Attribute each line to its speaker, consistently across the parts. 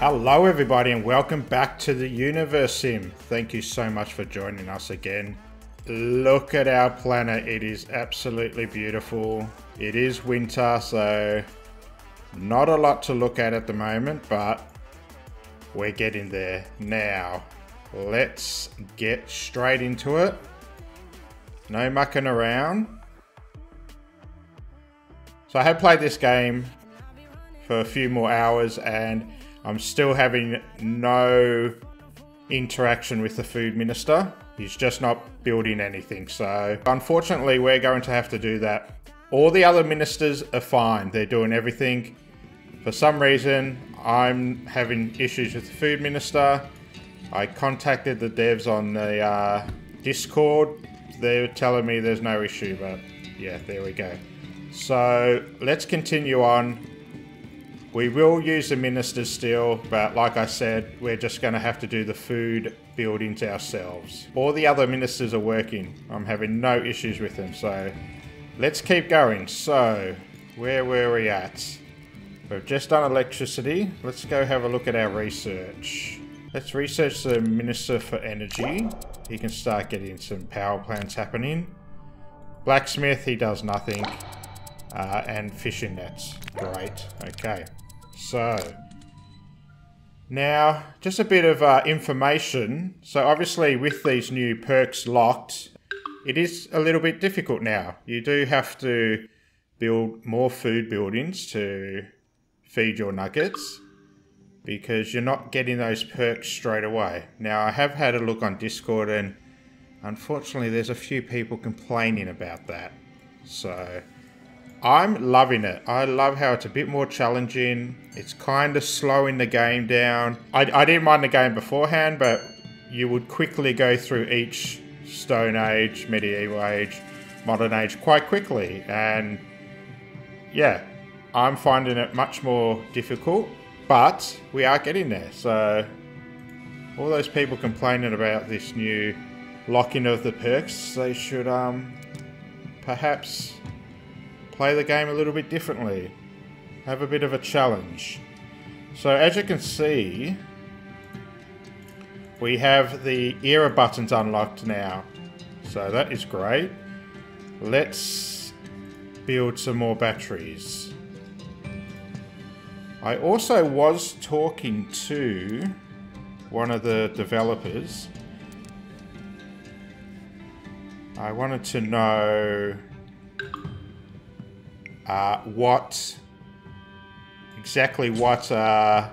Speaker 1: Hello, everybody, and welcome back to the Universim. Thank you so much for joining us again. Look at our planet, it is absolutely beautiful. It is winter, so not a lot to look at at the moment, but we're getting there. Now, let's get straight into it. No mucking around. So I have played this game for a few more hours and I'm still having no interaction with the food minister. He's just not building anything. So unfortunately, we're going to have to do that. All the other ministers are fine. They're doing everything. For some reason, I'm having issues with the food minister. I contacted the devs on the uh, Discord. They're telling me there's no issue, but yeah, there we go. So let's continue on. We will use the ministers still, but like I said, we're just going to have to do the food buildings ourselves. All the other ministers are working. I'm having no issues with them, so let's keep going. So, where were we at? We've just done electricity. Let's go have a look at our research. Let's research the Minister for Energy. He can start getting some power plants happening. Blacksmith, he does nothing. Uh, and fishing nets. Great. Okay. So, now, just a bit of uh, information. So obviously with these new perks locked, it is a little bit difficult now. You do have to build more food buildings to feed your nuggets because you're not getting those perks straight away. Now, I have had a look on Discord and unfortunately there's a few people complaining about that. So, I'm loving it. I love how it's a bit more challenging. It's kind of slowing the game down. I, I didn't mind the game beforehand, but you would quickly go through each Stone Age, Medieval Age, Modern Age quite quickly. And yeah, I'm finding it much more difficult, but we are getting there. So all those people complaining about this new locking of the perks, they should um, perhaps play the game a little bit differently. Have a bit of a challenge. So as you can see, we have the era buttons unlocked now. So that is great. Let's build some more batteries. I also was talking to one of the developers. I wanted to know uh, what exactly what uh,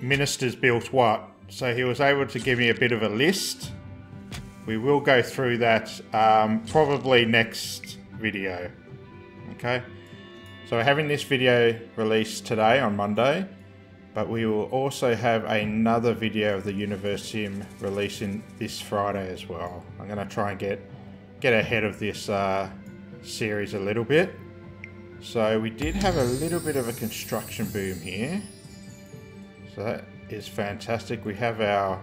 Speaker 1: ministers built what. So he was able to give me a bit of a list. We will go through that um, probably next video. Okay. So we're having this video released today on Monday, but we will also have another video of the Universim releasing this Friday as well. I'm going to try and get get ahead of this uh, series a little bit. So we did have a little bit of a construction boom here. So that is fantastic. We have our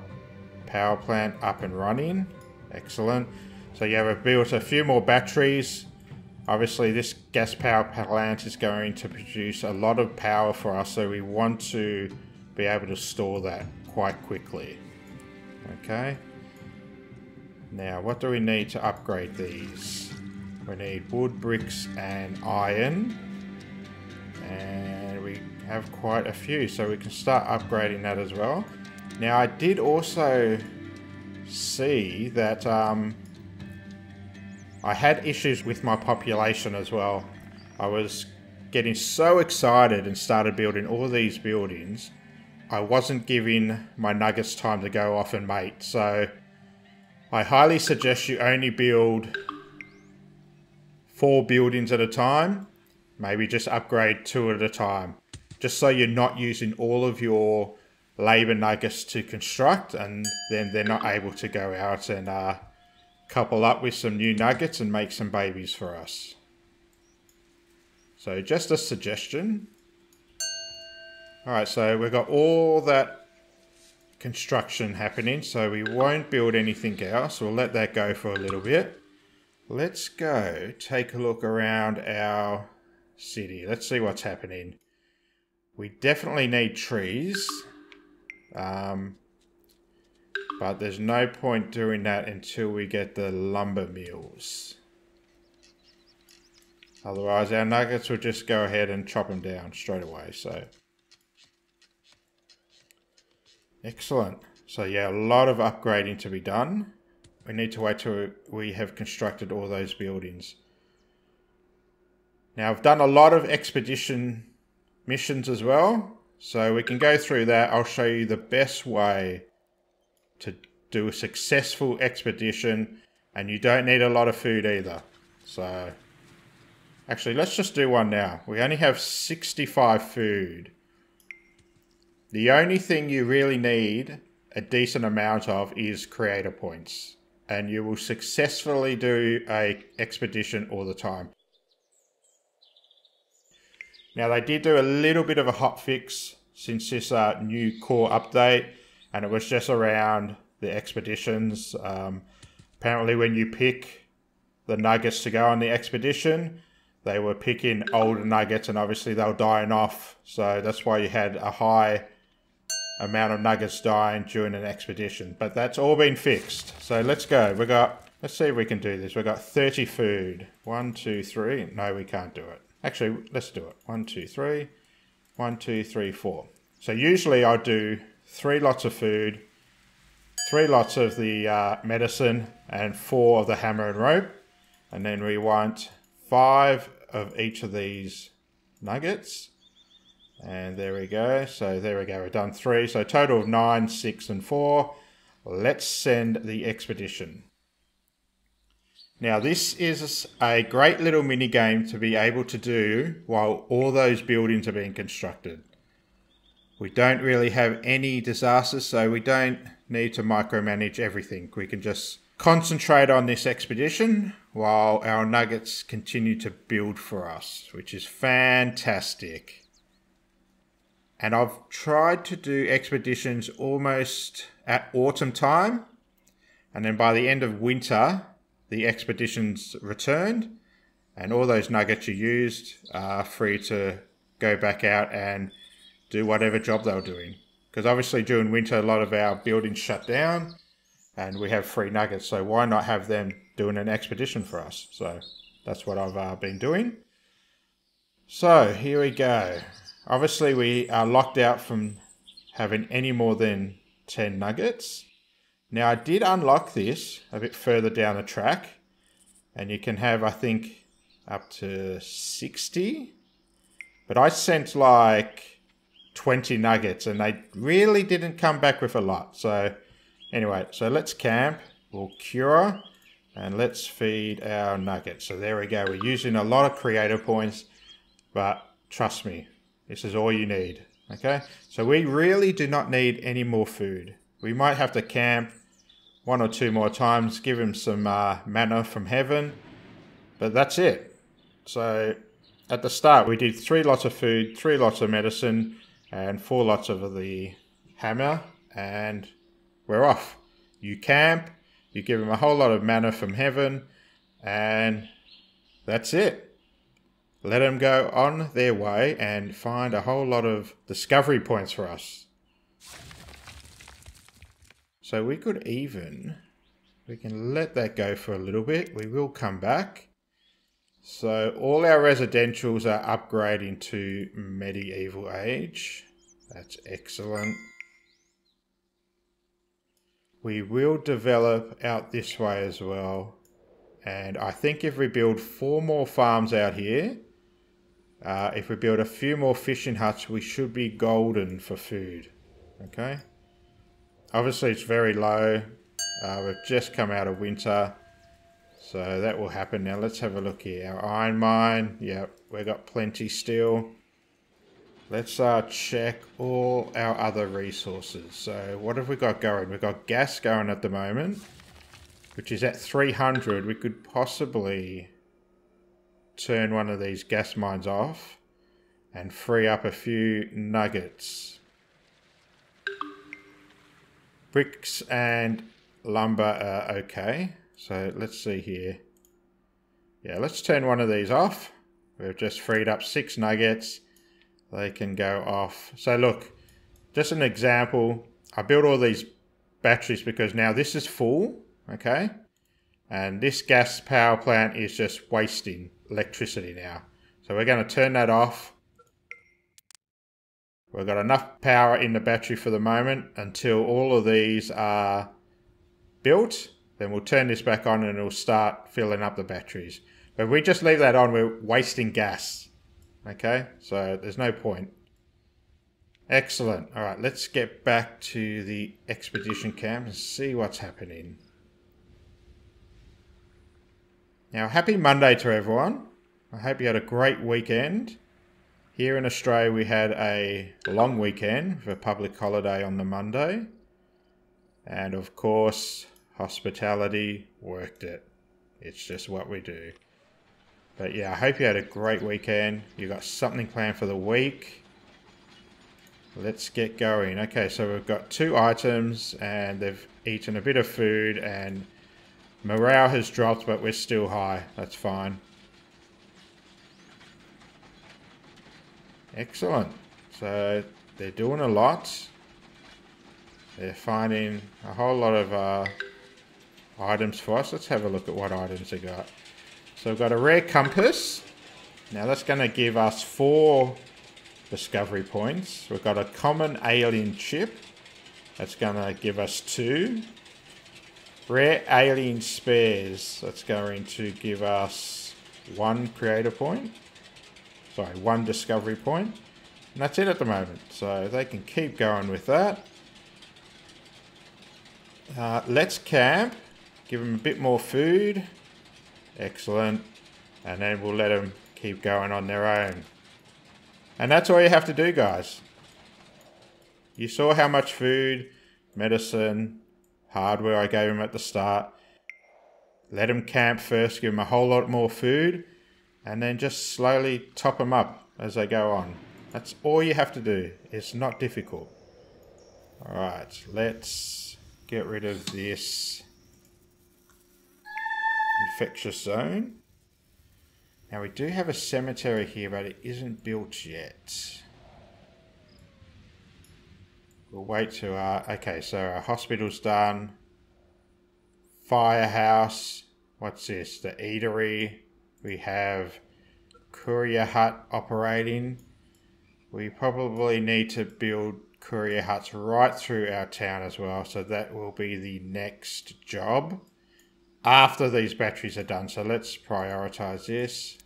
Speaker 1: power plant up and running. Excellent. So yeah, we've built a few more batteries. Obviously this gas power plant is going to produce a lot of power for us, so we want to be able to store that quite quickly. Okay. Now, what do we need to upgrade these? We need wood, bricks, and iron. And we have quite a few, so we can start upgrading that as well. Now, I did also see that um, I had issues with my population as well. I was getting so excited and started building all these buildings. I wasn't giving my nuggets time to go off and mate. So I highly suggest you only build four buildings at a time. Maybe just upgrade two at a time. Just so you're not using all of your labor nuggets to construct and then they're not able to go out and uh, couple up with some new nuggets and make some babies for us. So just a suggestion. Alright, so we've got all that construction happening, so we won't build anything else. We'll let that go for a little bit. Let's go take a look around our city. Let's see what's happening. We definitely need trees. Um, but there's no point doing that until we get the lumber mills. Otherwise, our nuggets will just go ahead and chop them down straight away. So, excellent. So yeah, a lot of upgrading to be done. We need to wait till we have constructed all those buildings. Now, I've done a lot of expedition missions as well. So we can go through that. I'll show you the best way to do a successful expedition. And you don't need a lot of food either. So, actually, let's just do one now. We only have 65 food. The only thing you really need a decent amount of is creator points. And you will successfully do a expedition all the time. Now they did do a little bit of a hot fix since this uh, new core update, and it was just around the expeditions. Um, apparently, when you pick the nuggets to go on the expedition, they were picking older nuggets, and obviously they were dying off. So that's why you had a high amount of nuggets dying during an expedition. But that's all been fixed. So let's go. We got. Let's see if we can do this. We've got 30 food. One, two, three. No, we can't do it. Actually, let's do it. One, two, three. One, two, three, four. So usually I do three lots of food, three lots of the uh, medicine, and four of the hammer and rope. And then we want five of each of these nuggets. And there we go. So there we go. We've done three. So total of nine, six, and four. Let's send the expedition. Now this is a great little mini game to be able to do while all those buildings are being constructed. We don't really have any disasters, so we don't need to micromanage everything. We can just concentrate on this expedition while our nuggets continue to build for us, which is fantastic. And I've tried to do expeditions almost at autumn time, and then by the end of winter, the expeditions returned, and all those nuggets you used are free to go back out and do whatever job they were doing. Because obviously during winter, a lot of our buildings shut down, and we have free nuggets. So why not have them doing an expedition for us? So that's what I've uh, been doing. So here we go. Obviously, we are locked out from having any more than 10 nuggets. Now I did unlock this a bit further down the track and you can have, I think, up to 60. But I sent like 20 nuggets and they really didn't come back with a lot. So anyway, so let's camp, we'll cure, and let's feed our nuggets. So there we go. We're using a lot of creator points, but trust me, this is all you need. Okay, so we really do not need any more food. We might have to camp one or two more times, give him some uh, manna from heaven, but that's it. So at the start, we did three lots of food, three lots of medicine, and four lots of the hammer, and we're off. You camp, you give him a whole lot of manna from heaven, and that's it. Let them go on their way and find a whole lot of discovery points for us. So we could even, we can let that go for a little bit. We will come back. So all our residentials are upgrading to medieval age. That's excellent. We will develop out this way as well. And I think if we build four more farms out here, uh, if we build a few more fishing huts, we should be golden for food. Okay. Obviously, it's very low. Uh, we've just come out of winter. So that will happen. Now let's have a look here. Our iron mine. Yep, we've got plenty still. Let's uh, check all our other resources. So what have we got going? We've got gas going at the moment, which is at 300. We could possibly turn one of these gas mines off and free up a few nuggets. Bricks and lumber are okay. So let's see here. Yeah, let's turn one of these off. We've just freed up six nuggets. they can go off. So look, just an example. I built all these batteries because now this is full, okay? And this gas power plant is just wasting electricity now. So we're going to turn that off. We've got enough power in the battery for the moment until all of these are built. Then we'll turn this back on and it'll start filling up the batteries. But if we just leave that on, we're wasting gas. Okay, so there's no point. Excellent. All right, let's get back to the expedition camp and see what's happening. Now, happy Monday to everyone. I hope you had a great weekend. Here in Australia, we had a long weekend for public holiday on the Monday. And of course, hospitality worked it. It's just what we do. But yeah, I hope you had a great weekend. You got something planned for the week. Let's get going. Okay, so we've got two items and they've eaten a bit of food and morale has dropped, but we're still high. That's fine. Excellent. So they're doing a lot. They're finding a whole lot of uh, items for us. Let's have a look at what items they got. So we've got a rare compass. Now that's going to give us four discovery points. We've got a common alien chip. That's going to give us two. Rare alien spares. That's going to give us one creator point. Sorry, one discovery point. And that's it at the moment. So they can keep going with that. Uh, let's camp. Give them a bit more food. Excellent. And then we'll let them keep going on their own. And that's all you have to do, guys. You saw how much food, medicine, hardware I gave him at the start. Let him camp first, give him a whole lot more food, and then just slowly top him up as they go on. That's all you have to do. It's not difficult. Alright, let's get rid of this infectious zone. Now we do have a cemetery here, but it isn't built yet. We'll wait to our... Uh, okay, so our hospital's done. Firehouse. What's this? The eatery. We have courier hut operating. We probably need to build courier huts right through our town as well. So that will be the next job after these batteries are done. So let's prioritize this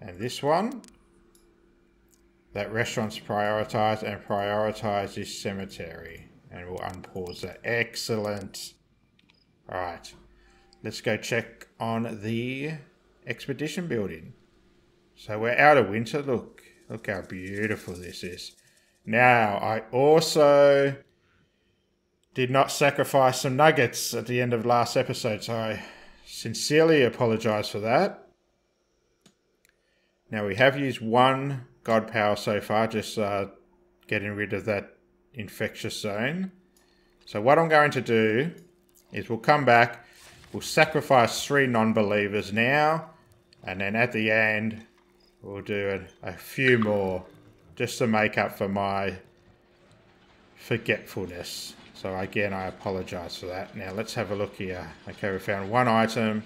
Speaker 1: and this one. That restaurant's prioritize and prioritize this cemetery. And we'll unpause that. Excellent. All right. Let's go check on the expedition building. So we're out of winter. Look, look how beautiful this is. Now, I also did not sacrifice some nuggets at the end of last episode, so I sincerely apologize for that. Now we have used one God power so far, just uh, getting rid of that infectious zone. So what I'm going to do is we'll come back, we'll sacrifice three non-believers now, and then at the end we'll do a, a few more just to make up for my forgetfulness. So again, I apologize for that. Now let's have a look here. Okay, we found one item.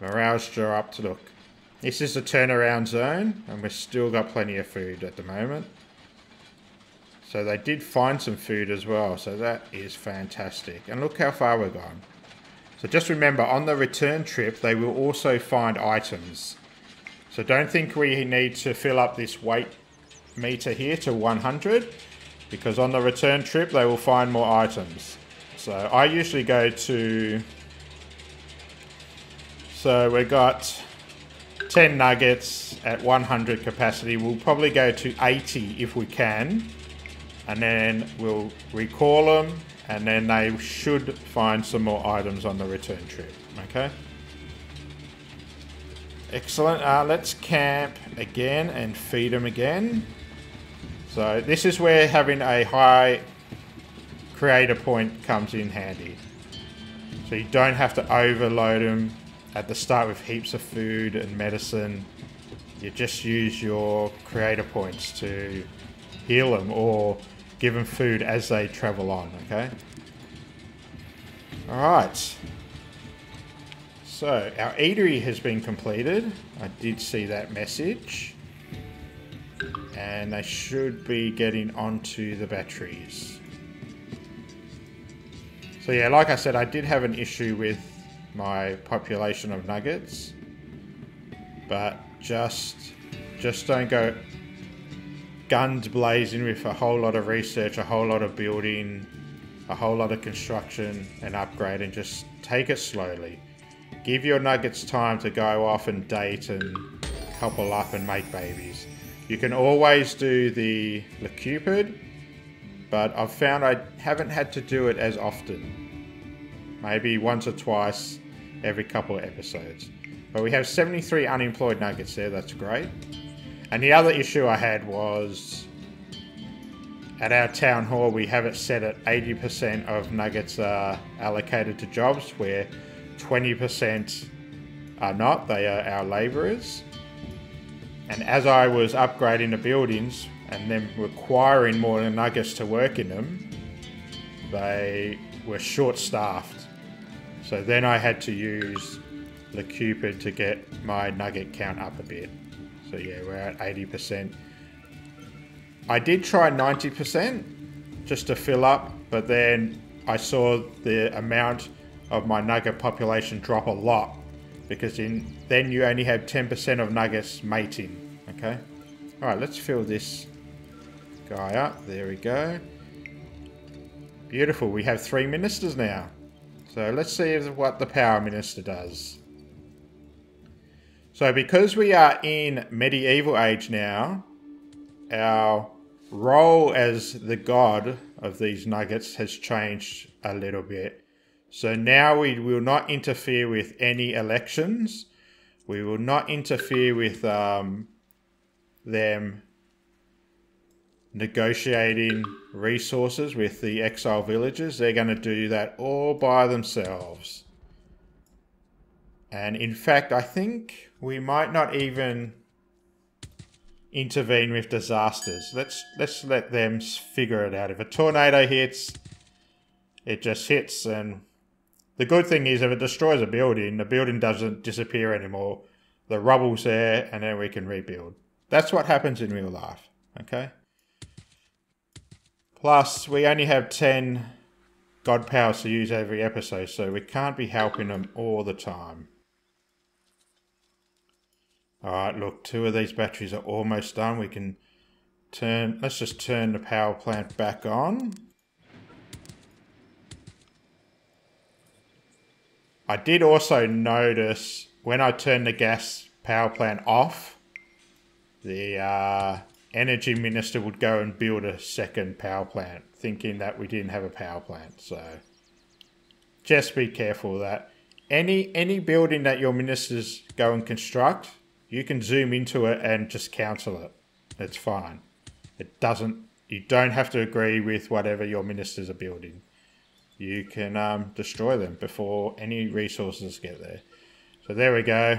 Speaker 1: Morale's draw up to look. This is a turnaround zone, and we've still got plenty of food at the moment. So they did find some food as well, so that is fantastic. And look how far we've gone. So just remember, on the return trip, they will also find items. So don't think we need to fill up this weight meter here to 100 because on the return trip they will find more items. So I usually go to... So we got 10 nuggets at 100 capacity. We'll probably go to 80 if we can. And then we'll recall them. And then they should find some more items on the return trip. Okay? Excellent. Uh, let's camp again and feed them again. So this is where having a high creator point comes in handy. So you don't have to overload them at the start with heaps of food and medicine. you just use your creator points to heal them or give them food as they travel on, okay? Alright. So, our eatery has been completed. I did see that message. And they should be getting onto the batteries. So yeah, like I said, I did have an issue with my population of nuggets. But just, just don't go guns blazing with a whole lot of research, a whole lot of building, a whole lot of construction and upgrade and just take it slowly. Give your nuggets time to go off and date and couple up and make babies. You can always do the, the but I've found I haven't had to do it as often. Maybe once or twice every couple of episodes. But we have 73 unemployed nuggets there, that's great. And the other issue I had was at our town hall, we have it set at 80% of nuggets are allocated to jobs, where 20% are not. They are our labourers. And as I was upgrading the buildings and then requiring more nuggets to work in them, they were short staffed. So then I had to use the Cupid to get my nugget count up a bit. So yeah, we're at 80%. I did try 90% just to fill up, but then I saw the amount of my nugget population drop a lot because in then you only have 10% of nuggets mating, okay? All right, let's fill this guy up. There we go. Beautiful, we have three ministers now. So let's see what the power minister does. So because we are in medieval age now, our role as the god of these nuggets has changed a little bit. So now we will not interfere with any elections. We will not interfere with um, them negotiating resources with the exile villagers. They're going to do that all by themselves. And in fact, I think we might not even intervene with disasters. Let's let's let them figure it out. If a tornado hits, it just hits and the good thing is if it destroys a building, the building doesn't disappear anymore. The rubble's there and then we can rebuild. That's what happens in real life, okay? Plus, we only have 10 god powers to use every episode, so we can't be helping them all the time. Alright, look, two of these batteries are almost done. We can turn, let's just turn the power plant back on. I did also notice when I turned the gas power plant off, the uh, energy minister would go and build a second power plant, thinking that we didn't have a power plant. So just be careful of that. Any any building that your ministers go and construct, you can zoom into it and just cancel it. It's fine. It doesn't, you don't have to agree with whatever your ministers are building. You can um, destroy them before any resources get there. So there we go.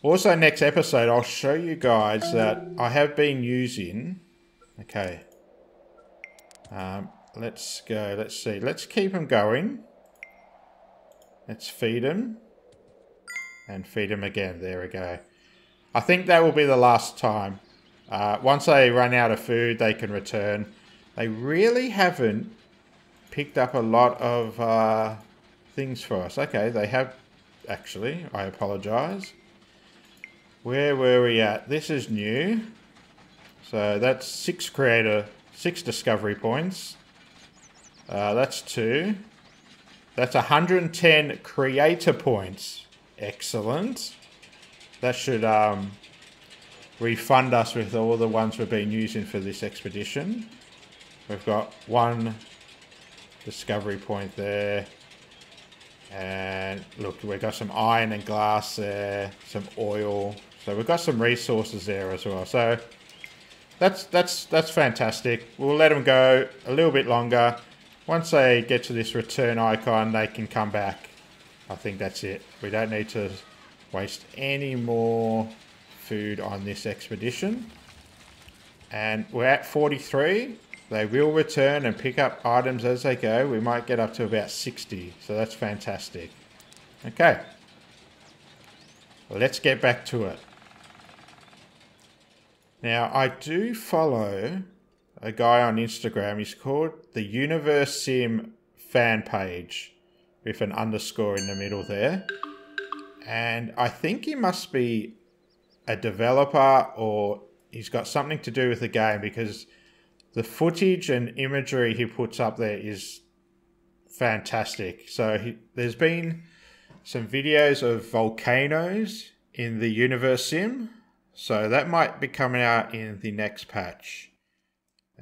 Speaker 1: Also, next episode, I'll show you guys that I have been using. Okay. Um, let's go. Let's see. Let's keep them going. Let's feed them and feed them again. There we go. I think that will be the last time. Uh, once they run out of food, they can return. They really haven't picked up a lot of uh, things for us. Okay, they have actually. I apologize. Where were we at? This is new. So that's six creator, six discovery points. Uh, that's two. That's 110 creator points. Excellent. That should um, refund us with all the ones we've been using for this expedition. We've got one discovery point there. And look, we've got some iron and glass there, some oil. So we've got some resources there as well. So that's that's that's fantastic. We'll let them go a little bit longer. Once they get to this return icon, they can come back I think that's it. We don't need to waste any more food on this expedition. And we're at 43. They will return and pick up items as they go. We might get up to about 60. So that's fantastic. Okay. Let's get back to it. Now, I do follow a guy on Instagram. He's called the Universim fan page with an underscore in the middle there. And I think he must be a developer or he's got something to do with the game because the footage and imagery he puts up there is fantastic. So he, there's been some videos of volcanoes in the Universim. So that might be coming out in the next patch.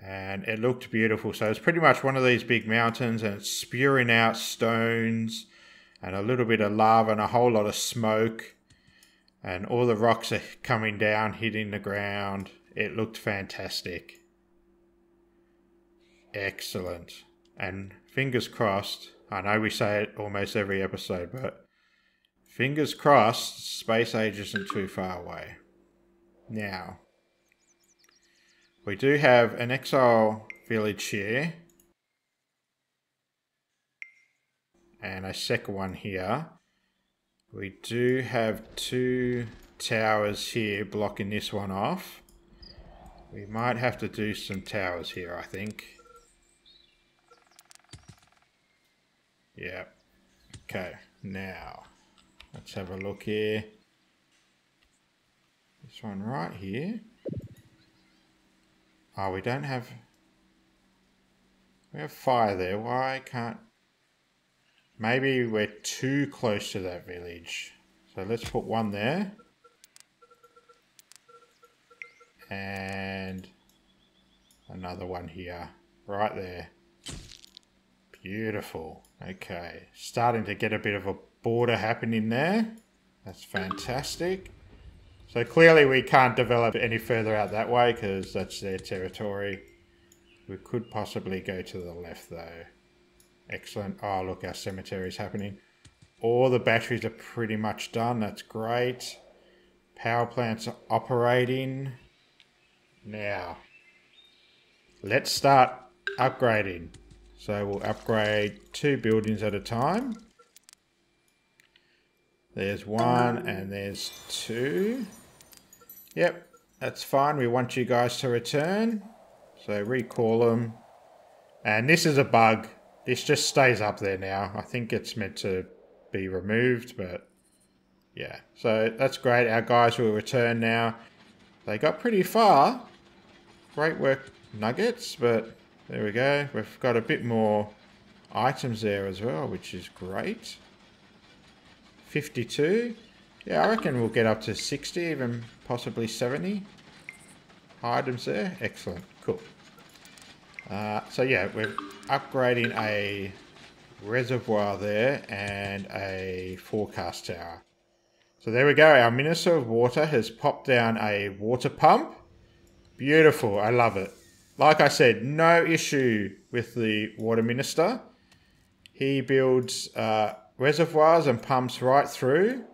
Speaker 1: And it looked beautiful. So it's pretty much one of these big mountains and it's spewing out stones and a little bit of lava and a whole lot of smoke and all the rocks are coming down, hitting the ground. It looked fantastic. Excellent. And fingers crossed, I know we say it almost every episode, but fingers crossed, Space Age isn't too far away. Now, we do have an exile village here. And a second one here. We do have two towers here blocking this one off. We might have to do some towers here, I think. Yeah. Okay, now, let's have a look here. This one right here. Oh, we don't have... We have fire there. Why can't... Maybe we're too close to that village. So let's put one there. And another one here. Right there. Beautiful. Okay. Starting to get a bit of a border happening there. That's fantastic. So clearly we can't develop any further out that way because that's their territory. We could possibly go to the left though. Excellent. Oh, look, our cemetery is happening. All the batteries are pretty much done. That's great. Power plants are operating. Now, let's start upgrading. So we'll upgrade two buildings at a time. There's one and there's two. Yep, that's fine. We want you guys to return. So recall them. And this is a bug. This just stays up there now. I think it's meant to be removed, but yeah. So that's great. Our guys will return now. They got pretty far. Great work, Nuggets, but there we go. We've got a bit more items there as well, which is great. 52. Yeah, I reckon we'll get up to 60, even possibly 70 items there. Excellent. Cool. Uh, so yeah, we're upgrading a reservoir there and a forecast tower. So there we go. Our Minister of Water has popped down a water pump. Beautiful. I love it. Like I said, no issue with the Water Minister. He builds uh, reservoirs and pumps right through.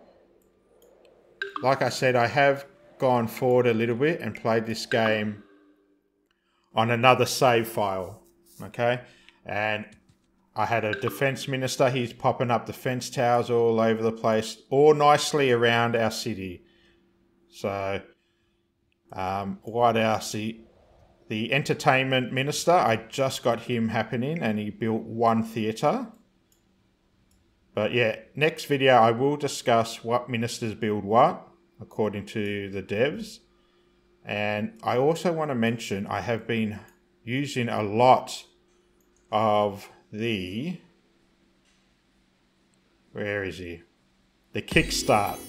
Speaker 1: Like I said, I have gone forward a little bit and played this game on another save file. Okay. And I had a defense minister. He's popping up defense towers all over the place, all nicely around our city. So, um, what else? The, the entertainment minister, I just got him happening and he built one theatre. But yeah, next video I will discuss what ministers build what, according to the devs. And I also want to mention I have been using a lot of the where is he? The kickstart.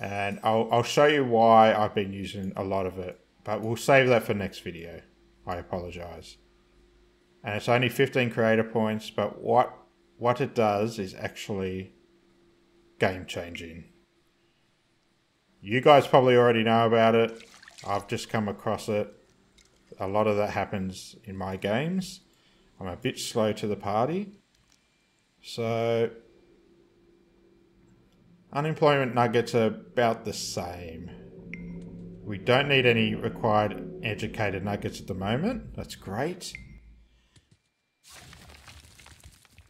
Speaker 1: And I'll, I'll show you why I've been using a lot of it. But we'll save that for next video. I apologize. And it's only 15 creator points, but what what it does is actually game changing. You guys probably already know about it. I've just come across it. A lot of that happens in my games. I'm a bit slow to the party. So Unemployment nuggets are about the same. We don't need any required educated nuggets at the moment. That's great.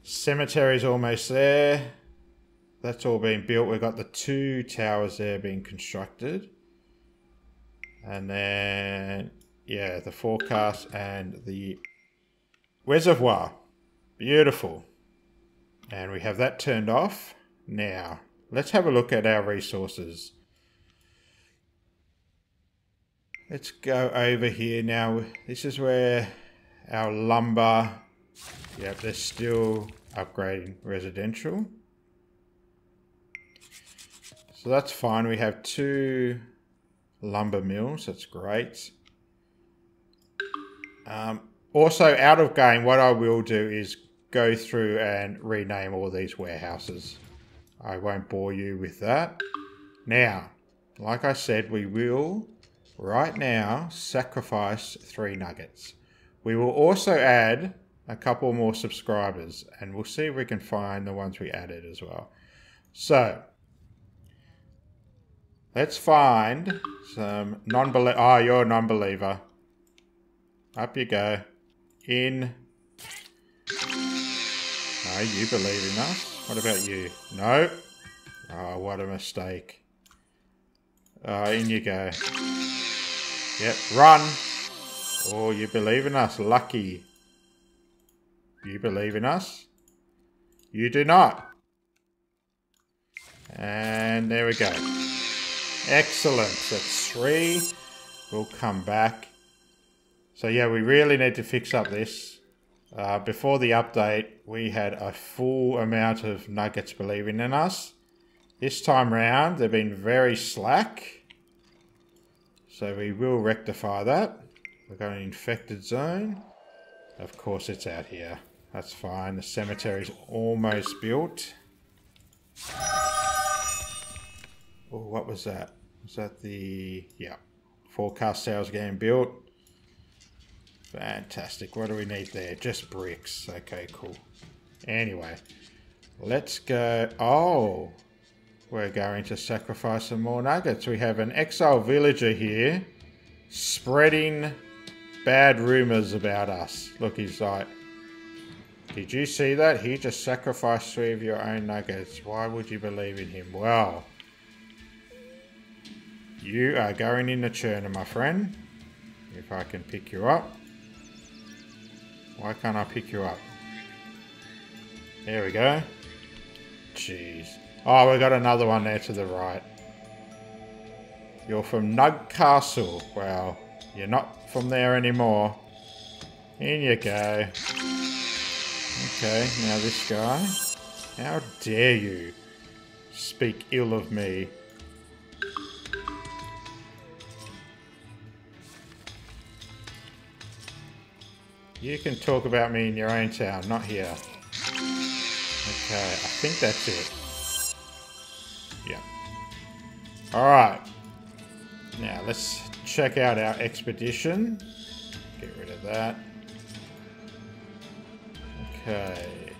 Speaker 1: Cemetery's almost there. That's all being built. We've got the two towers there being constructed. And then, yeah, the forecast and the reservoir. Beautiful. And we have that turned off. Now, let's have a look at our resources. Let's go over here now. This is where our lumber... Yep, they're still upgrading residential. So that's fine. We have two lumber mills. That's great. Um, also, out of game, what I will do is go through and rename all these warehouses. I won't bore you with that. Now, like I said, we will, right now, sacrifice three nuggets. We will also add a couple more subscribers, and we'll see if we can find the ones we added as well. So, Let's find some non-believer. Oh, ah, you're a non-believer. Up you go. In. No, you believe in us. What about you? No. Oh, what a mistake. Oh, in you go. Yep, run. Oh, you believe in us. Lucky. You believe in us? You do not. And there we go. Excellent. That's three. We'll come back. So yeah, we really need to fix up this. Uh, before the update, we had a full amount of nuggets believing in us. This time round, they've been very slack. So we will rectify that. We've got an infected zone. Of course, it's out here. That's fine. The cemetery's almost built. Oh, what was that? Was that the... Yeah. Forecast sales getting built. Fantastic. What do we need there? Just bricks. Okay, cool. Anyway. Let's go... Oh! We're going to sacrifice some more nuggets. We have an exile villager here. Spreading bad rumors about us. Look, he's like... Did you see that? He just sacrificed three of your own nuggets. Why would you believe in him? Well... You are going in the churner, my friend. If I can pick you up. Why can't I pick you up? There we go. Jeez. Oh, we got another one there to the right. You're from Nug Castle. Well, you're not from there anymore. In you go. Okay, now this guy. How dare you speak ill of me. You can talk about me in your own town, not here. Okay, I think that's it. Yeah. Alright. Now, let's check out our expedition. Get rid of that. Okay.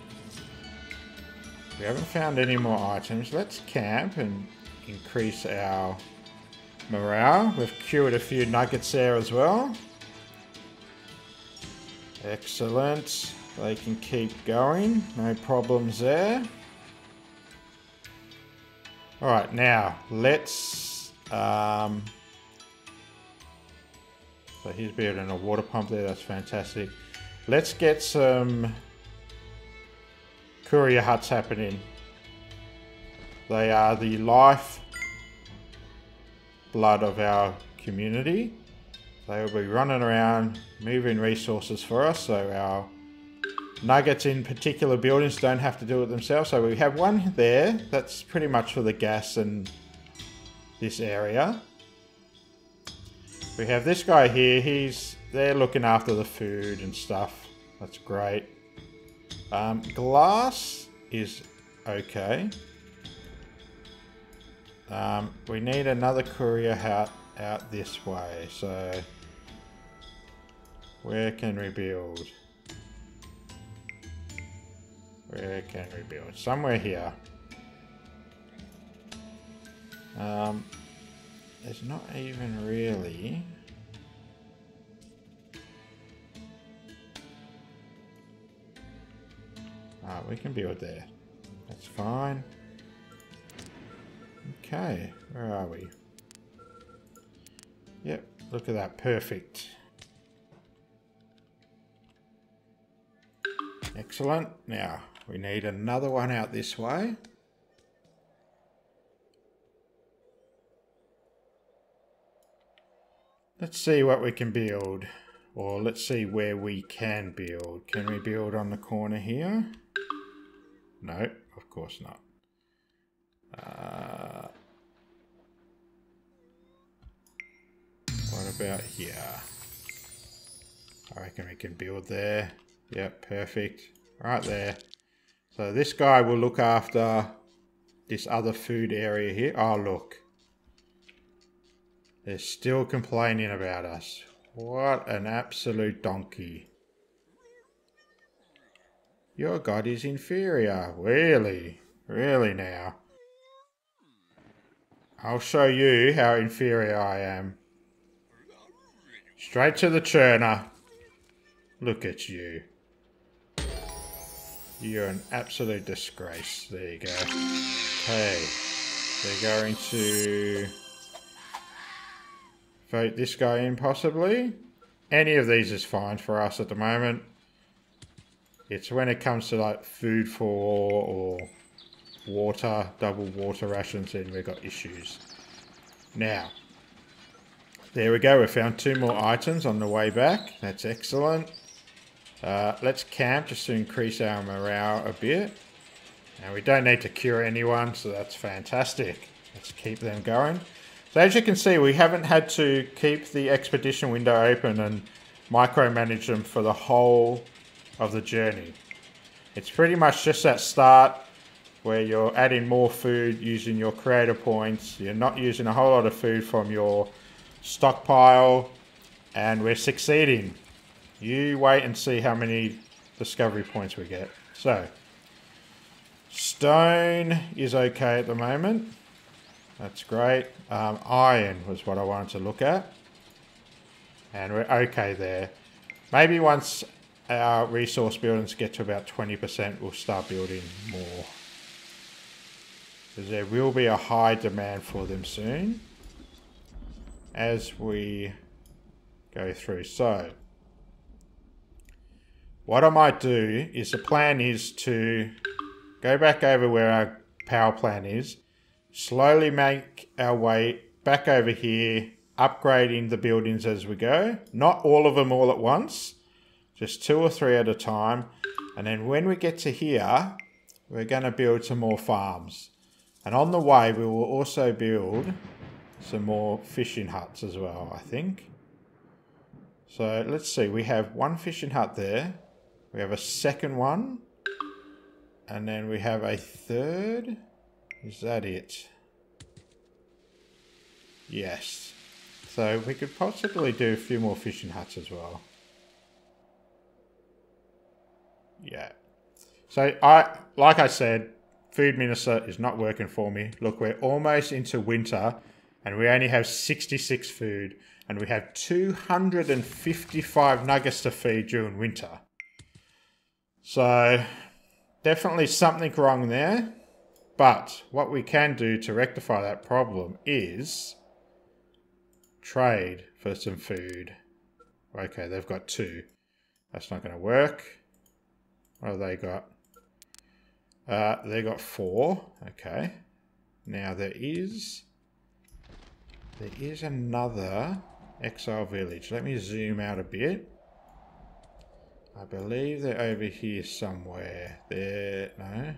Speaker 1: We haven't found any more items. Let's camp and increase our morale. We've cured a few nuggets there as well. Excellent. They can keep going. No problems there. Alright, now let's... Um, so he's building a water pump there. That's fantastic. Let's get some courier huts happening. They are the life blood of our community. They will be running around moving resources for us so our nuggets in particular buildings don't have to do it themselves. So we have one there. That's pretty much for the gas and this area. We have this guy here. He's they're looking after the food and stuff. That's great. Um, glass is okay. Um, we need another courier out, out this way. So where can we build? Where can we build? Somewhere here. Um, there's not even really... Ah, we can build there. That's fine. Okay, where are we? Yep, look at that, perfect. Excellent. Now, we need another one out this way. Let's see what we can build. Or let's see where we can build. Can we build on the corner here? No, of course not. Uh, what about here? I reckon we can build there. Yep, perfect. Right there. So this guy will look after this other food area here. Oh, look. They're still complaining about us. What an absolute donkey. Your god is inferior. Really? Really now? I'll show you how inferior I am. Straight to the churner. Look at you. You're an absolute disgrace. There you go. Okay. They're going to vote this guy in possibly. Any of these is fine for us at the moment. It's when it comes to like food for or water, double water rations, then we've got issues. Now, there we go. We found two more items on the way back. That's excellent. Uh, let's camp just to increase our morale a bit. And we don't need to cure anyone, so that's fantastic. Let's keep them going. So as you can see, we haven't had to keep the expedition window open and micromanage them for the whole of the journey. It's pretty much just that start where you're adding more food using your creator points. You're not using a whole lot of food from your stockpile and we're succeeding. You wait and see how many discovery points we get. So, stone is okay at the moment. That's great. Um, iron was what I wanted to look at. And we're okay there. Maybe once our resource buildings get to about 20%, we'll start building more. Because there will be a high demand for them soon. As we go through. So, what I might do is the plan is to go back over where our power plant is, slowly make our way back over here, upgrading the buildings as we go. Not all of them all at once, just two or three at a time. And then when we get to here, we're going to build some more farms. And on the way, we will also build some more fishing huts as well, I think. So let's see, we have one fishing hut there. We have a second one. And then we have a third. Is that it? Yes. So we could possibly do a few more fishing huts as well. Yeah. So I, like I said, Food Minister is not working for me. Look, we're almost into winter and we only have 66 food and we have 255 nuggets to feed during winter. So definitely something wrong there. But what we can do to rectify that problem is trade for some food. Okay, they've got two. That's not going to work. What have they got? Uh, they got four. Okay. Now there is... There is another exile village. Let me zoom out a bit. I believe they're over here somewhere. There, no.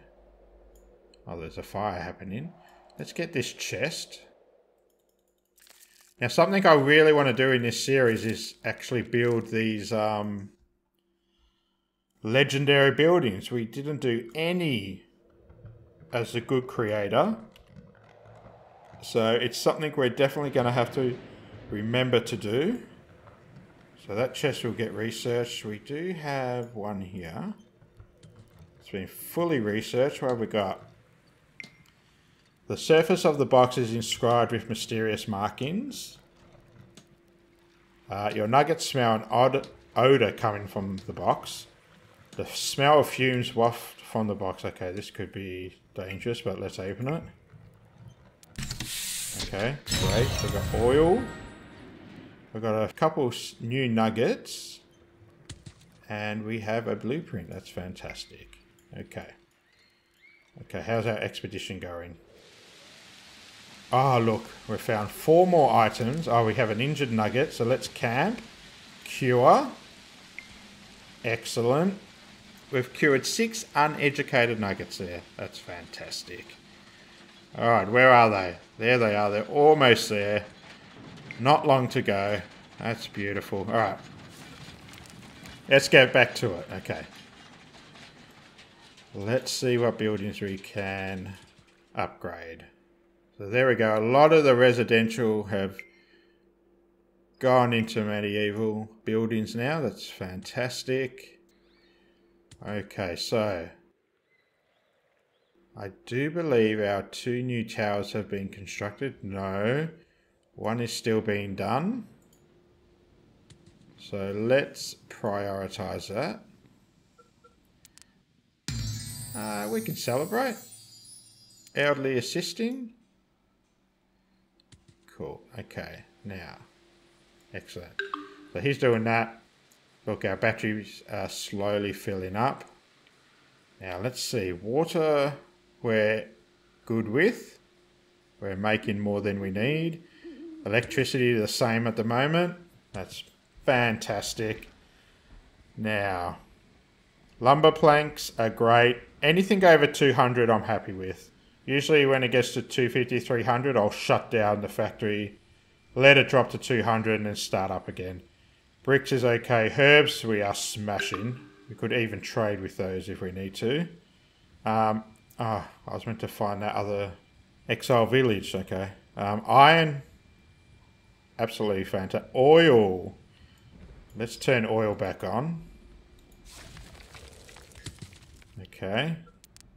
Speaker 1: Oh, there's a fire happening. Let's get this chest. Now, something I really want to do in this series is actually build these um, legendary buildings. We didn't do any as a good creator. So it's something we're definitely going to have to remember to do. So that chest will get researched. We do have one here. It's been fully researched. What have we got? The surface of the box is inscribed with mysterious markings. Uh, your nuggets smell an odd odor coming from the box. The smell of fumes waft from the box. Okay, this could be dangerous, but let's open it. Okay, great. We've got oil. We've got a couple new nuggets. And we have a blueprint. That's fantastic. Okay. Okay, how's our expedition going? Ah, oh, look, we found four more items. Oh, we have an injured nugget, so let's camp. Cure. Excellent. We've cured six uneducated nuggets there. That's fantastic. Alright, where are they? There they are. They're almost there. Not long to go. That's beautiful. Alright. Let's get back to it. Okay. Let's see what buildings we can upgrade. So there we go. A lot of the residential have gone into medieval buildings now. That's fantastic. Okay, so I do believe our two new towers have been constructed. No, one is still being done. So let's prioritize that. Uh, we can celebrate. Elderly assisting. Cool. Okay. Now. Excellent. So he's doing that. Look, our batteries are slowly filling up. Now, let's see. Water, we're good with. We're making more than we need. Electricity, the same at the moment. That's fantastic. Now, lumber planks are great. Anything over 200 I'm happy with. Usually when it gets to 250, 300, I'll shut down the factory, let it drop to 200 and then start up again. Bricks is okay. Herbs, we are smashing. We could even trade with those if we need to. Um, oh, I was meant to find that other exile village. Okay. Um, iron, absolutely fantastic. Oil. Let's turn oil back on. Okay.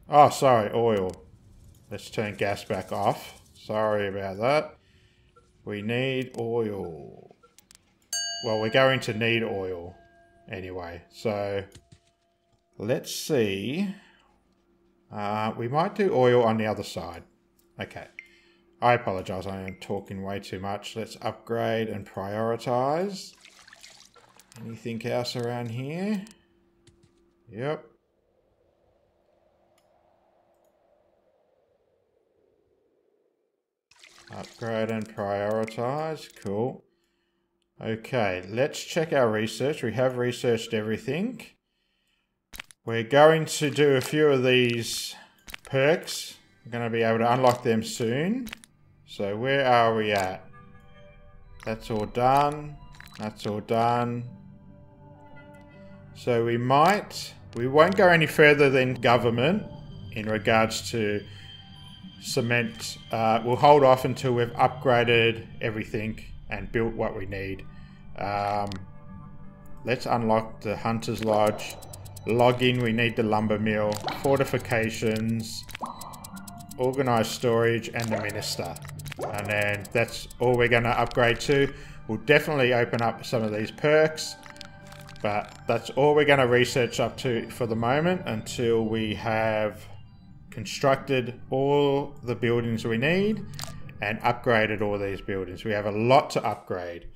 Speaker 1: Oh, sorry, oil. Let's turn gas back off. Sorry about that. We need oil. Well, we're going to need oil anyway. So let's see. Uh, we might do oil on the other side. Okay. I apologize. I am talking way too much. Let's upgrade and prioritize. Anything else around here? Yep. Upgrade and prioritize. Cool. Okay, let's check our research. We have researched everything. We're going to do a few of these perks. We're going to be able to unlock them soon. So where are we at? That's all done. That's all done. So we might... We won't go any further than government in regards to cement. Uh, we'll hold off until we've upgraded everything and built what we need. Um, let's unlock the Hunter's Lodge. Log in, we need the lumber mill, fortifications, organized storage, and the minister. And then that's all we're going to upgrade to. We'll definitely open up some of these perks. But that's all we're going to research up to for the moment until we have constructed all the buildings we need and upgraded all these buildings. We have a lot to upgrade.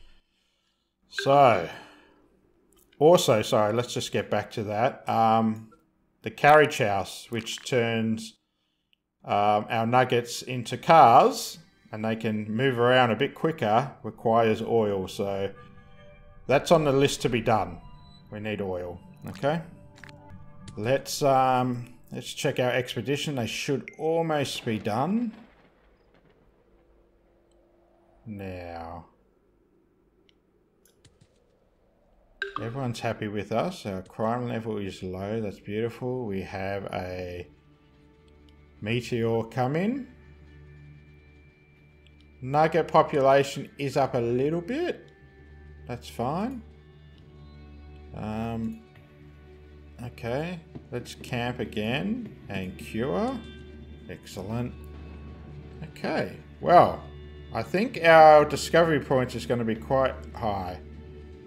Speaker 1: So, also, sorry, let's just get back to that. Um, the carriage house, which turns um, our nuggets into cars and they can move around a bit quicker, requires oil. So, that's on the list to be done. We need oil. Okay. Let's um, let's check our expedition. They should almost be done. Now, everyone's happy with us. Our crime level is low. That's beautiful. We have a meteor coming. Nugget population is up a little bit. That's fine. Um, okay, let's camp again and cure. Excellent. Okay, well, I think our discovery points is going to be quite high.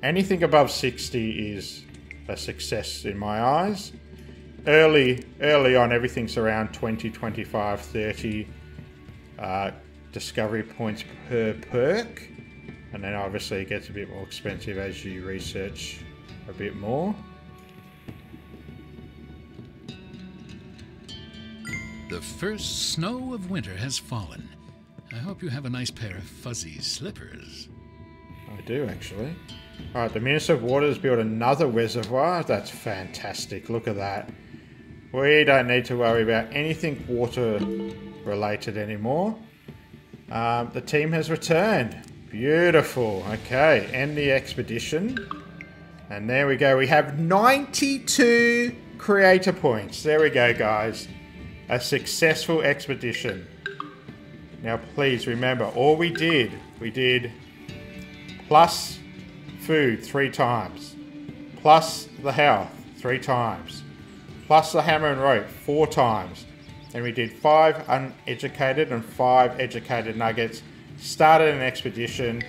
Speaker 1: Anything above 60 is a success in my eyes. Early, early on, everything's around 20, 25, 30 uh, discovery points per perk. And then obviously it gets a bit more expensive as you research a bit more.
Speaker 2: The first snow of winter has fallen. I hope you have a nice pair of fuzzy slippers.
Speaker 1: I do actually. Alright, the Minister of Water has built another reservoir. That's fantastic. Look at that. We don't need to worry about anything water related anymore. Um, the team has returned. Beautiful. Okay, end the expedition. And there we go. We have 92 creator points. There we go, guys. A successful expedition. Now, please remember, all we did, we did plus food three times, plus the health three times, plus the hammer and rope four times. And we did five uneducated and five educated nuggets. Started an expedition.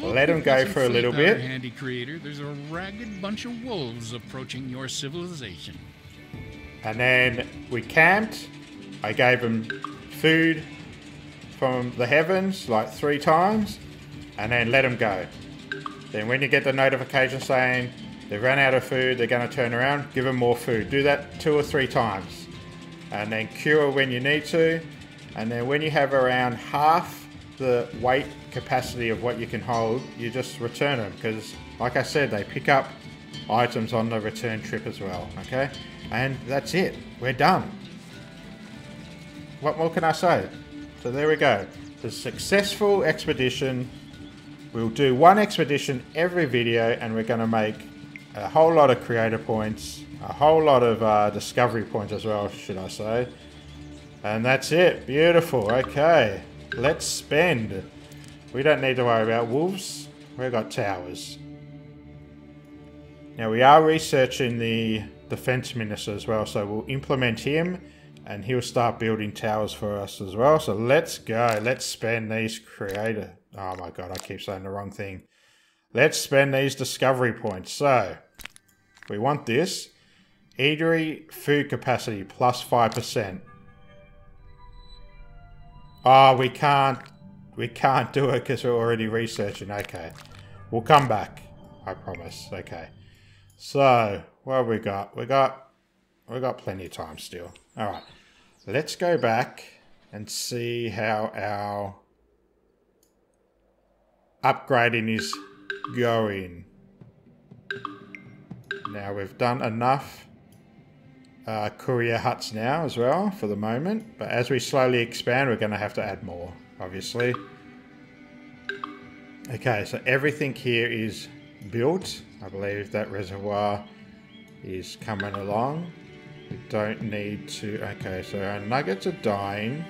Speaker 1: Let them go for a little uh, bit.
Speaker 2: Handy creator, there's a ragged bunch of wolves approaching your civilization.
Speaker 1: And then we camped. I gave them food from the heavens like three times, and then let them go. Then when you get the notification saying they've run out of food, they're going to turn around, give them more food. Do that two or three times. And then cure when you need to. And then when you have around half the weight capacity of what you can hold, you just return them. Because, like I said, they pick up items on the return trip as well. Okay? And that's it. We're done. What more can I say? So there we go. The successful expedition We'll do one expedition every video and we're going to make a whole lot of creator points, a whole lot of uh, discovery points as well, should I say. And that's it. Beautiful. Okay. Let's spend. We don't need to worry about wolves. We've got towers. Now we are researching the defense minister as well, so we'll implement him and he'll start building towers for us as well. So let's go. Let's spend these creator Oh my god, I keep saying the wrong thing. Let's spend these discovery points. So, we want this. Eatery food capacity plus 5%. Oh, ah, we can't. We can't do it because we're already researching. Okay. We'll come back. I promise. Okay. So, what have we got? We got... We got plenty of time still. Alright. Let's go back and see how our upgrading is going. Now we've done enough uh, courier huts now as well for the moment. But as we slowly expand, we're going to have to add more, obviously. Okay, so everything here is built. I believe that reservoir is coming along. We don't need to... Okay, so our nuggets are dying.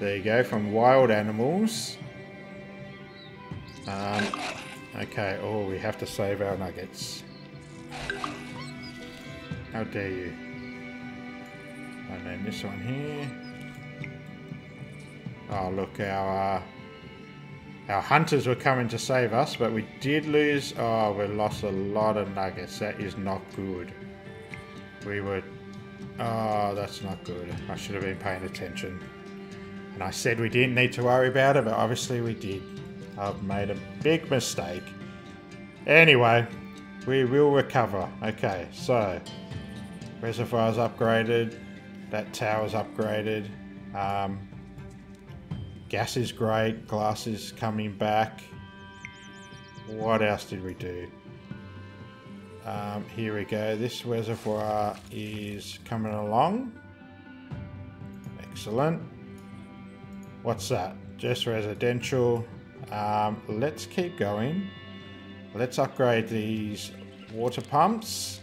Speaker 1: There you go, from wild animals. Um, okay, oh, we have to save our nuggets. How dare you. And then this one here. Oh, look, our... Uh, our hunters were coming to save us, but we did lose... Oh, we lost a lot of nuggets. That is not good. We were... Oh, that's not good. I should have been paying attention. And I said we didn't need to worry about it, but obviously we did. I've made a big mistake. Anyway, we will recover. Okay, so reservoir's upgraded. That tower's upgraded. Um, gas is great. Glass is coming back. What else did we do? Um, here we go. This reservoir is coming along. Excellent. What's that? Just residential. Um, let's keep going. Let's upgrade these water pumps.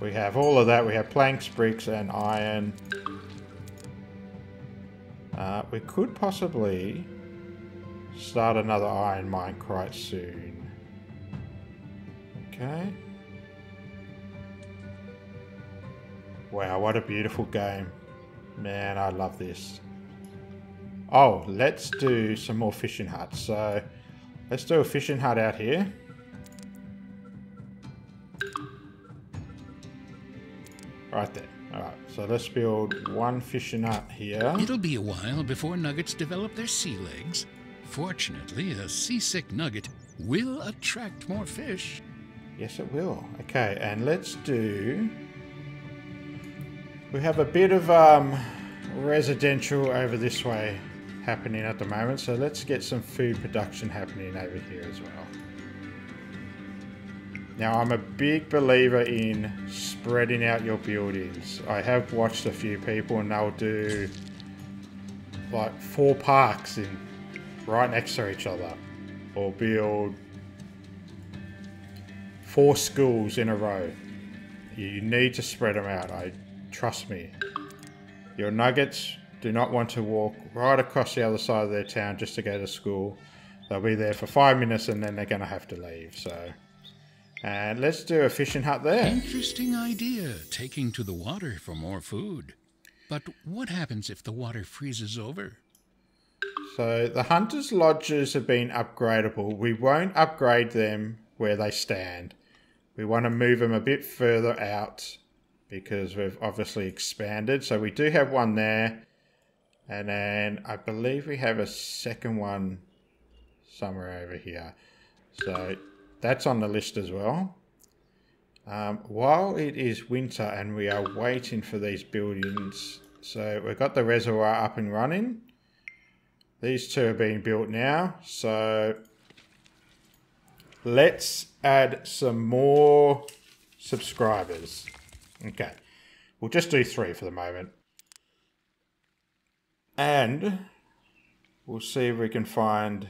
Speaker 1: We have all of that. We have planks, bricks, and iron. Uh, we could possibly start another iron mine quite soon. Okay. Wow, what a beautiful game. Man, I love this. Oh, let's do some more fishing huts. So, let's do a fishing hut out here. Right there. Alright, so let's build one fishing hut here.
Speaker 2: It'll be a while before nuggets develop their sea legs. Fortunately, a seasick nugget will attract more fish.
Speaker 1: Yes, it will. Okay, and let's do... We have a bit of um, residential over this way happening at the moment, so let's get some food production happening over here as well. Now, I'm a big believer in spreading out your buildings. I have watched a few people and they'll do like four parks in right next to each other or build four schools in a row. You need to spread them out. I trust me. Your nuggets do not want to walk right across the other side of their town just to go to school. They'll be there for five minutes and then they're going to have to leave. So and let's do a fishing hut there.
Speaker 2: Interesting idea, taking to the water for more food. But what happens if the water freezes over?
Speaker 1: So the hunters' lodges have been upgradable. We won't upgrade them where they stand. We want to move them a bit further out because we've obviously expanded. So we do have one there. And then I believe we have a second one somewhere over here. So that's on the list as well. Um, while it is winter and we are waiting for these buildings, so we've got the reservoir up and running. These two are being built now, so let's add some more subscribers. Okay, we'll just do three for the moment. And we'll see if we can find...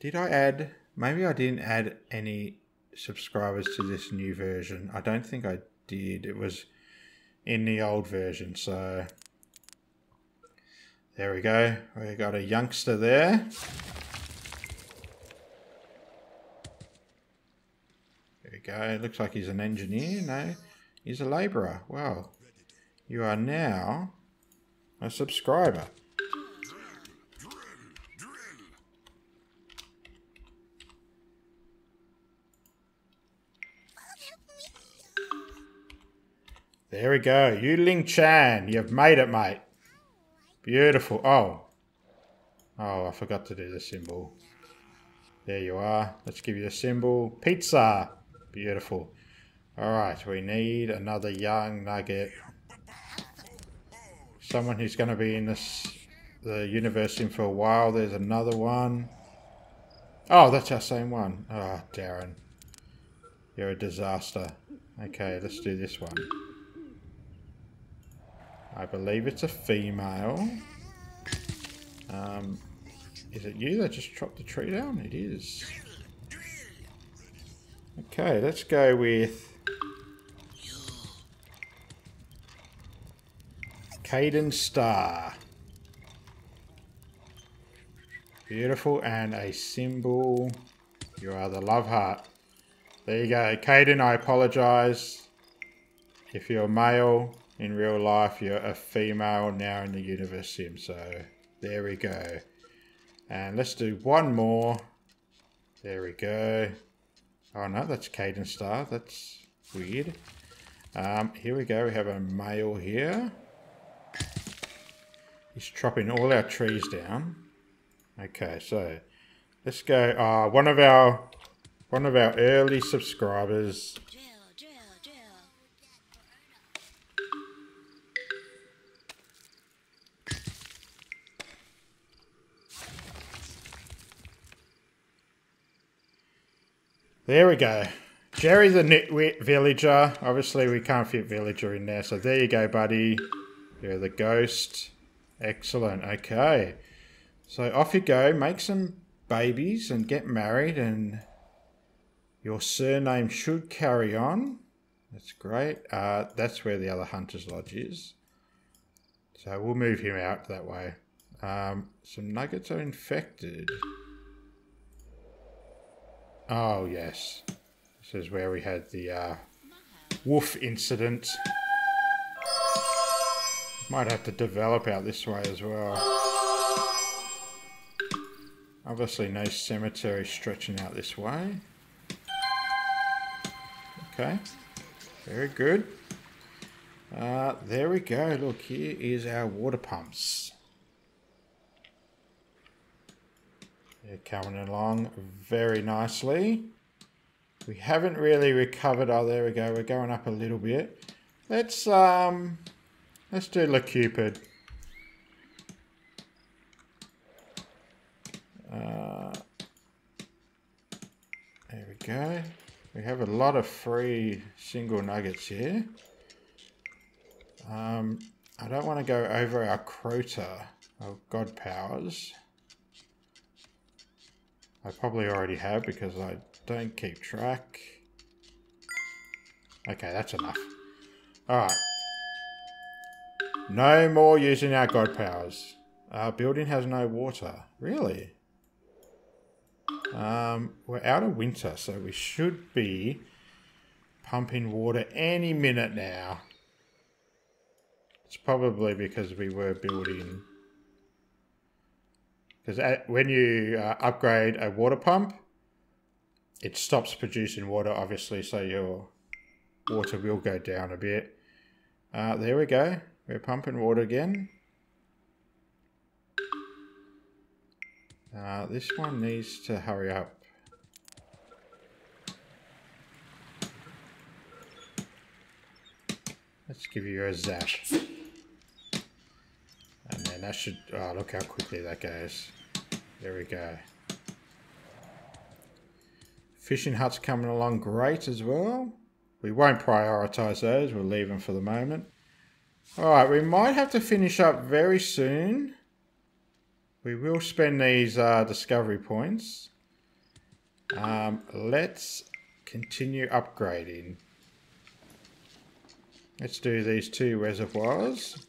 Speaker 1: Did I add... Maybe I didn't add any subscribers to this new version. I don't think I did. It was in the old version, so there we go. We got a youngster there. There we go. Looks like he's an engineer. No, he's a labourer. Wow. You are now a subscriber. There we go. Yu Ling Chan. You've made it, mate. Beautiful. Oh. Oh, I forgot to do the symbol. There you are. Let's give you the symbol. Pizza. Beautiful. Alright, we need another young nugget. Someone who's going to be in this the university for a while. There's another one. Oh, that's our same one. Oh, Darren. You're a disaster. Okay, let's do this one. I believe it's a female. Um, is it you that just chopped the tree down? It is. Okay, let's go with... Caden Star. Beautiful, and a symbol. You are the love heart. There you go. Caden, I apologise. If you're male, in real life, you're a female now in the Universim. So there we go. And let's do one more. There we go. Oh no, that's Caden Star. That's weird. Um, here we go. We have a male here. He's chopping all our trees down. Okay, so let's go. Uh, one of our one of our early subscribers There we go. Jerry the nitwit villager. Obviously, we can't fit villager in there. So there you go, buddy. You're the ghost. Excellent. Okay. So off you go. Make some babies and get married. And your surname should carry on. That's great. Uh, that's where the other Hunter's Lodge is. So we'll move him out that way. Um, some nuggets are infected. Oh, yes. This is where we had the uh, wolf incident. Might have to develop out this way as well. Obviously no cemetery stretching out this way. Okay, very good. Uh, there we go. Look, here is our water pumps. They're coming along very nicely. We haven't really recovered. Oh, there we go. We're going up a little bit. Let's um, let's do La Cupid. Uh, there we go. We have a lot of free single nuggets here. Um, I don't want to go over our Crota of God Powers. I probably already have because I don't keep track. Okay, that's enough. Alright. No more using our God Powers. Our building has no water. Really? Um, we're out of winter, so we should be pumping water any minute now. It's probably because we were building... Because when you uh, upgrade a water pump, it stops producing water, obviously, so your water will go down a bit. Uh, there we go. We're pumping water again. Uh, this one needs to hurry up. Let's give you a zap. And then that should... Oh, look how quickly that goes. There we go. Fishing huts coming along great as well. We won't prioritise those. We'll leave them for the moment. Alright, we might have to finish up very soon. We will spend these uh, discovery points. Um, let's continue upgrading. Let's do these two reservoirs.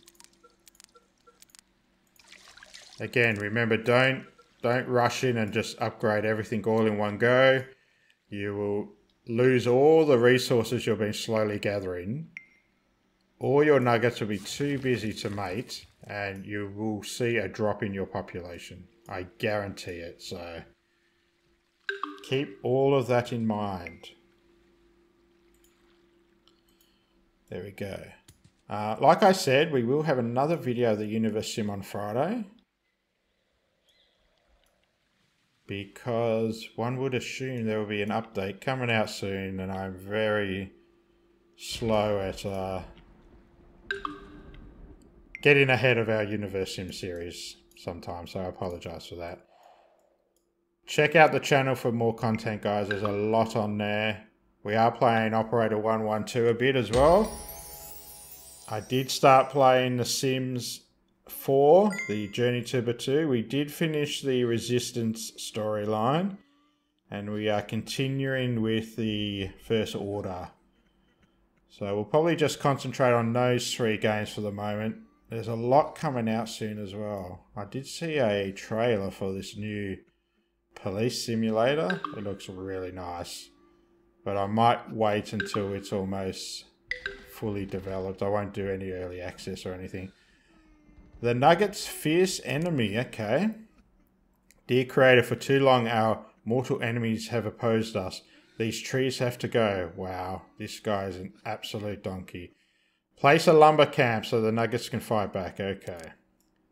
Speaker 1: Again, remember, don't don't rush in and just upgrade everything all in one go. You will lose all the resources you've been slowly gathering. All your nuggets will be too busy to mate and you will see a drop in your population. I guarantee it. So keep all of that in mind. There we go. Uh, like I said, we will have another video of the Universim on Friday. Because one would assume there will be an update coming out soon and I'm very slow at uh, getting ahead of our Universim series sometimes, so I apologize for that. Check out the channel for more content, guys. There's a lot on there. We are playing Operator 112 a bit as well. I did start playing The Sims 4, the Journey to Batuu. We did finish the Resistance storyline. And we are continuing with the First Order. So we'll probably just concentrate on those three games for the moment. There's a lot coming out soon as well. I did see a trailer for this new police simulator. It looks really nice. But I might wait until it's almost fully developed. I won't do any early access or anything. The Nuggets' fierce enemy. Okay. Dear creator, for too long our mortal enemies have opposed us. These trees have to go. Wow, this guy is an absolute donkey. Place a lumber camp so the nuggets can fight back. Okay.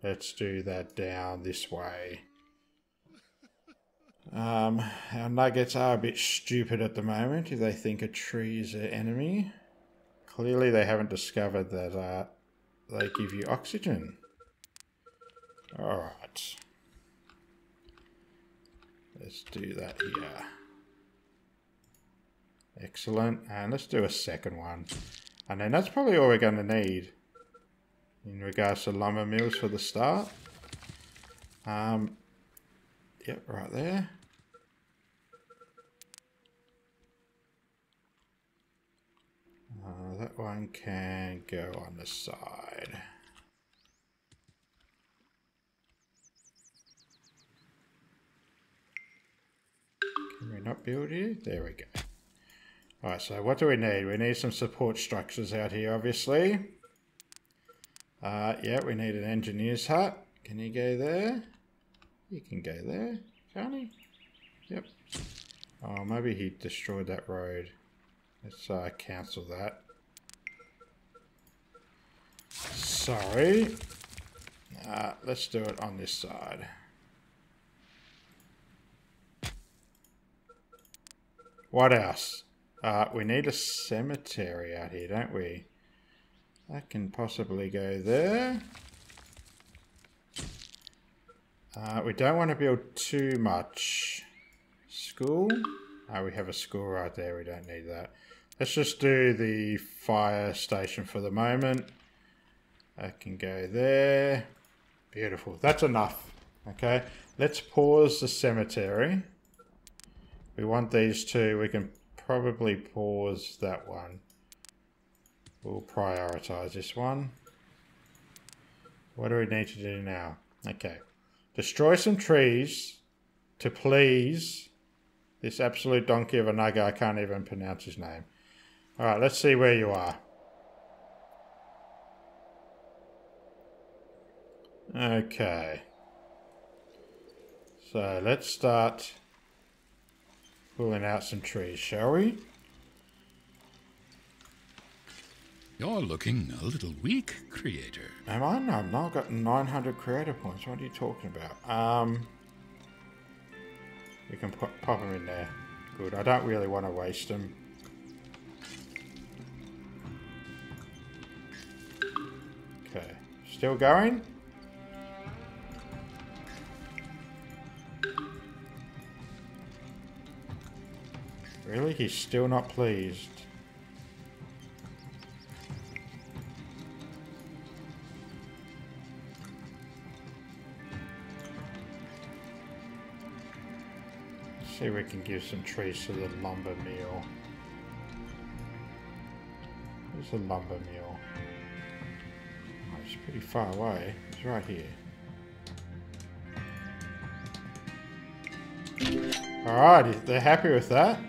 Speaker 1: Let's do that down this way. Um, our nuggets are a bit stupid at the moment if they think a tree is their enemy. Clearly they haven't discovered that uh, they give you oxygen. Alright. Let's do that here. Excellent. And let's do a second one. And then that's probably all we're going to need in regards to lumber mills for the start. Um, yep, right there. Uh, that one can go on the side. Can we not build here? There we go. Alright, so what do we need? We need some support structures out here, obviously. Uh, yeah, we need an engineer's hut. Can you go there? You can go there. Can't he? Yep. Oh, maybe he destroyed that road. Let's uh, cancel that. Sorry. Uh, let's do it on this side. What else? Uh, we need a cemetery out here, don't we? That can possibly go there. Uh, we don't want to build too much. School? Oh, we have a school right there. We don't need that. Let's just do the fire station for the moment. That can go there. Beautiful. That's enough. Okay. Let's pause the cemetery. We want these two. We can probably pause that one. We'll prioritize this one. What do we need to do now? Okay. Destroy some trees to please this absolute donkey of a nugget. I can't even pronounce his name. Alright, let's see where you are. Okay. So let's start pulling out some trees, shall we?
Speaker 2: You're looking a little weak, creator.
Speaker 1: Am I? No, I've now got 900 creator points. What are you talking about? Um, we can pop, pop them in there. Good. I don't really want to waste them. Okay. Still going? Really? He's still not pleased. See if we can give some trees to the lumber mill. Where's the lumber mill? Oh, it's pretty far away. It's right here. Alrighty, they're happy with that.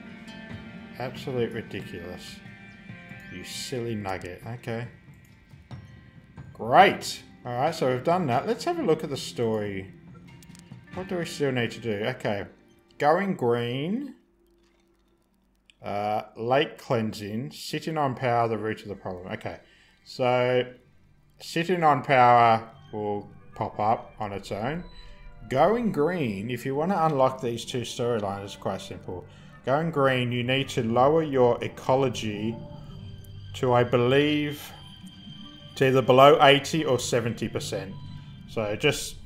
Speaker 1: Absolute ridiculous. You silly nugget. Okay. Great. Alright, so we've done that. Let's have a look at the story. What do we still need to do? Okay. Going green. Uh, lake cleansing. Sitting on power, the root of the problem. Okay. So, sitting on power will pop up on its own. Going green, if you want to unlock these two storylines, it's quite simple. Going green, you need to lower your ecology to, I believe, to either below 80 or 70%. So just,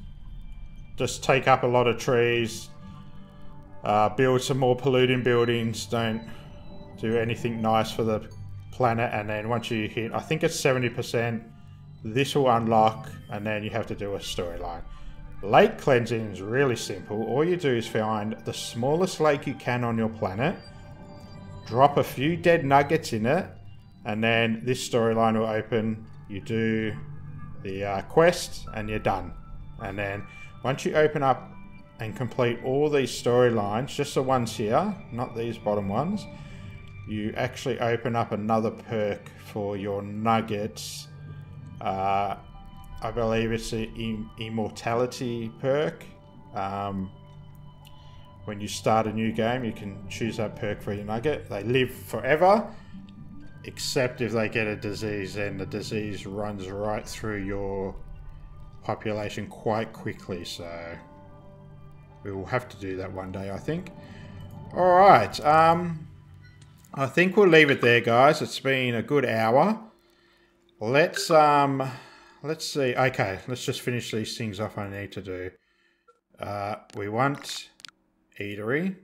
Speaker 1: just take up a lot of trees, uh, build some more polluting buildings, don't do anything nice for the planet, and then once you hit, I think it's 70%, this will unlock, and then you have to do a storyline. Lake cleansing is really simple. All you do is find the smallest lake you can on your planet, drop a few dead nuggets in it, and then this storyline will open. You do the uh, quest, and you're done. And then once you open up and complete all these storylines, just the ones here, not these bottom ones, you actually open up another perk for your nuggets. Uh, I believe it's Im- immortality perk. Um, when you start a new game, you can choose that perk for your nugget. They live forever, except if they get a disease, and the disease runs right through your population quite quickly. So we will have to do that one day, I think. All right. Um, I think we'll leave it there, guys. It's been a good hour. Let's um, let's see. Okay, let's just finish these things off. I need to do. Uh, we want eatery.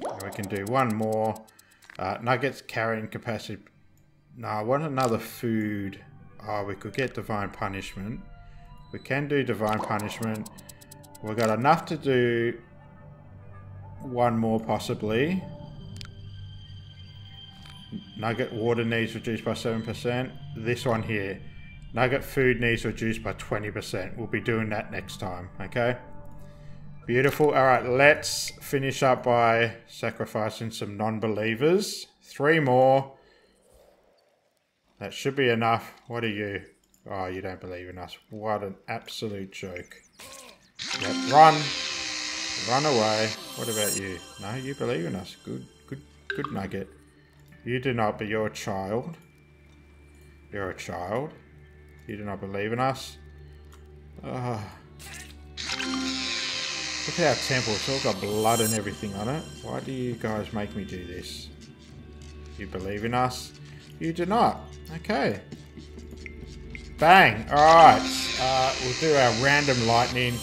Speaker 1: We can do one more. Uh, nuggets carrying capacity. No, I want another food. Oh, we could get divine punishment. We can do divine punishment. We've got enough to do one more possibly. Nugget water needs reduced by 7%. This one here. Nugget food needs reduced by 20%. We'll be doing that next time, okay? Beautiful. All right, let's finish up by sacrificing some non-believers. Three more. That should be enough. What are you? Oh, you don't believe in us. What an absolute joke. Yep, run. Run away. What about you? No, you believe in us. Good, good, good nugget. You do not, but you're a child. You're a child. You do not believe in us. Uh, look at our temple. It's all got blood and everything on it. Why do you guys make me do this? You believe in us? You do not. Okay. Bang. Alright. Uh, we'll do our random lightning.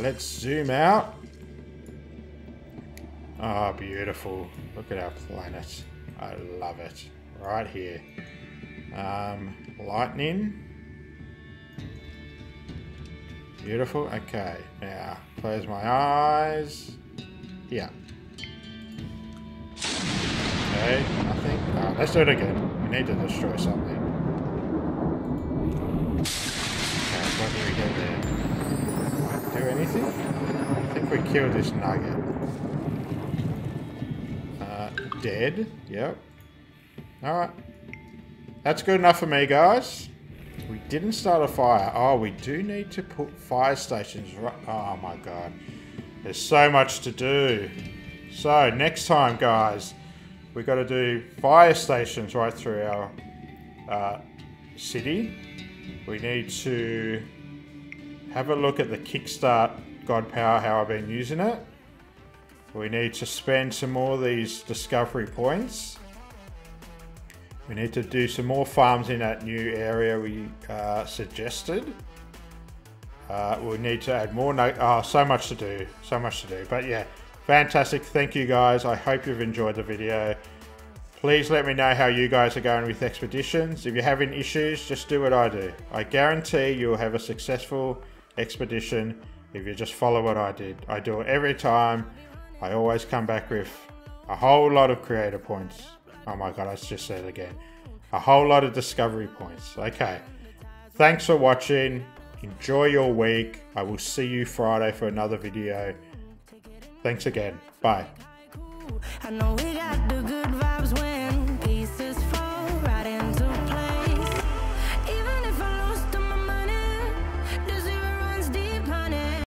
Speaker 1: Let's zoom out. Oh, beautiful. Look at our planet. I love it. Right here. Um, lightning. Beautiful. Okay. Now, close my eyes. Yeah. Okay, nothing. Oh, let's do it again. We need to destroy something. Okay, what do we get there? Do anything? I think we killed this nugget. Uh, dead. Yep. Alright. That's good enough for me, guys. We didn't start a fire. Oh, we do need to put fire stations right. Oh my god. There's so much to do. So, next time, guys, we've got to do fire stations right through our uh, city. We need to have a look at the Kickstart God Power, how I've been using it. We need to spend some more of these discovery points. We need to do some more farms in that new area we uh, suggested. Uh, we need to add more oh, so much to do so much to do. But yeah fantastic. Thank you guys. I hope you've enjoyed the video. Please let me know how you guys are going with expeditions. If you're having issues just do what i do. I guarantee you'll have a successful expedition if you just follow what i did. I do it every time. I always come back with a whole lot of creator points oh my god i just said it again a whole lot of discovery points okay thanks for watching Enjoy your week. I will see you Friday for another video. Thanks again. Bye.